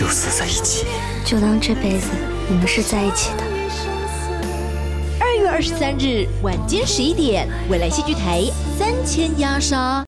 就死在一起，就当这辈子我们是在一起的。二月二十三日晚间十一点，未来戏剧台三千压杀。